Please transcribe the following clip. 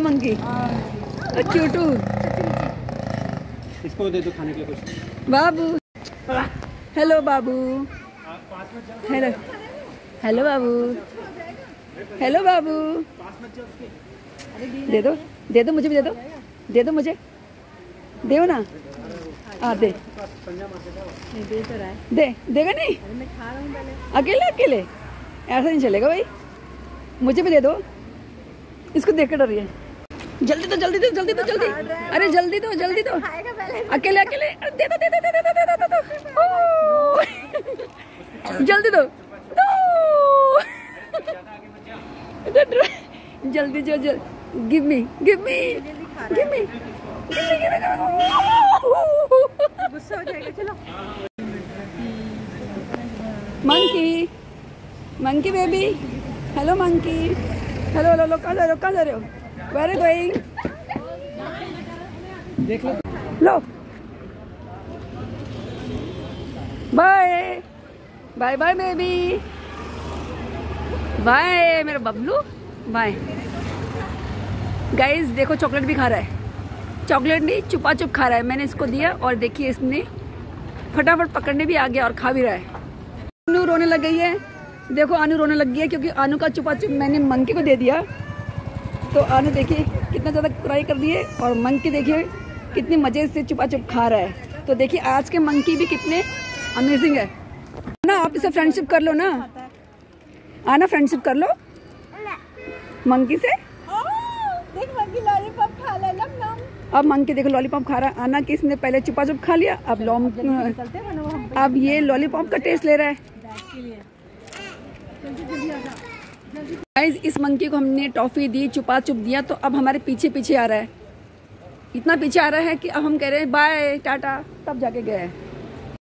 Monkey क्यूटू इसको दे दो खाने के लिए कुछ। बाबू। हेलो बाबू। हेलो। हेलो बाबू। हेलो बाबू। दे दो दे दो मुझे भी दे दो। दे दो मुझे। दे ना। हाँ दे। दे देगा नहीं? अकेले अकेले? ऐसा नहीं चलेगा भाई। मुझे भी दे दो। इसको देख कर डर रही है जल्दी तो जल्दी तो जल्दी तो जल्दी। अरे जल्दी तो जल्दी तो अकेले अकेले। दे दो दे दो दे दो दे दो दे दो जल्दी दो। जल्दी जो जल्दी। Give me give me give me गुस्सा हो जाएगा चलो। Monkey monkey baby hello monkey hello hello hello कहाँ जा रहे हो कहाँ जा रहे हो? वेर गोइंग देख लो। लो। Bye bye bye baby bye मेरा बबलू। बाय गाइस देखो चॉकलेट भी खा रहा है। चॉकलेट नहीं चुपा चुप खा रहा है। मैंने इसको दिया और देखिए इसने फटाफट पकड़ने भी आ गया और खा भी रहा है। अनु रोने लग गई है। देखो अनु रोने लग गई है क्योंकि अनु का चुपा चुप मैंने मंकी को दे दिया। तो आने देखिए कितना ज़्यादा कुराई कर दी है और मंकी देखिए कितनी मज़े से चुपा चुप खा रहा है। तो देखिए आज के मंकी भी कितने अमेजिंग है। ना, आप इसे फ्रेंडशिप कर लो ना। आना फ्रेंडशिप कर लो। मंकी से। अब मंकी देखो लॉलीपॉप खा रहा है। आना कि इसने पहले चुपा चुप खा लिया, अब लॉम, अब ये लॉलीपॉप का टेस्ट ले रहा है। बैग के लिए जल्दी जल्दी आ जा गाइस इस मंकी को हमने टॉफी दी चुपा चुप दिया तो अब हमारे पीछे पीछे आ रहा है। इतना पीछे आ रहा है कि अब हम कह रहे हैं, बाय, टाटा। तब जाके गए।